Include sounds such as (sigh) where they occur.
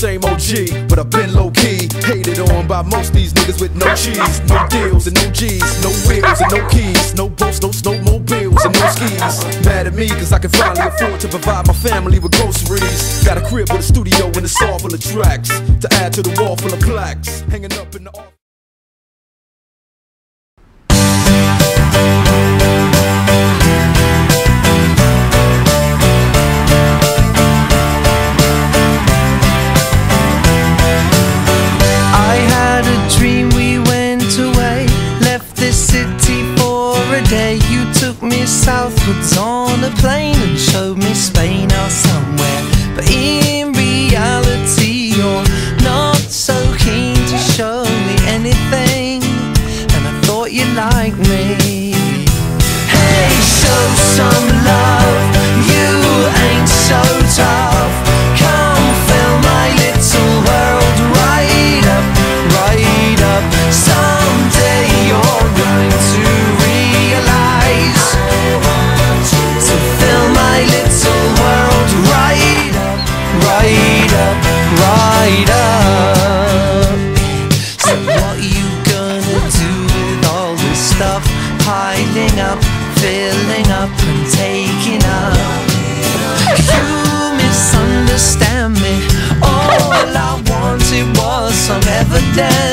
same OG, but I've been low key. Hated on by most these niggas with no cheese, no deals and no G's, no wheels and no keys, no boats, no snowmobiles and no skis. Mad at me cause I can finally afford to provide my family with groceries. Got a crib with a studio and a all full of tracks to add to the wall full of plaques hanging up in the plane and showed me Spain or somewhere. But in piling up, filling up and taking up? (laughs) You misunderstand me. All I wanted was some evidence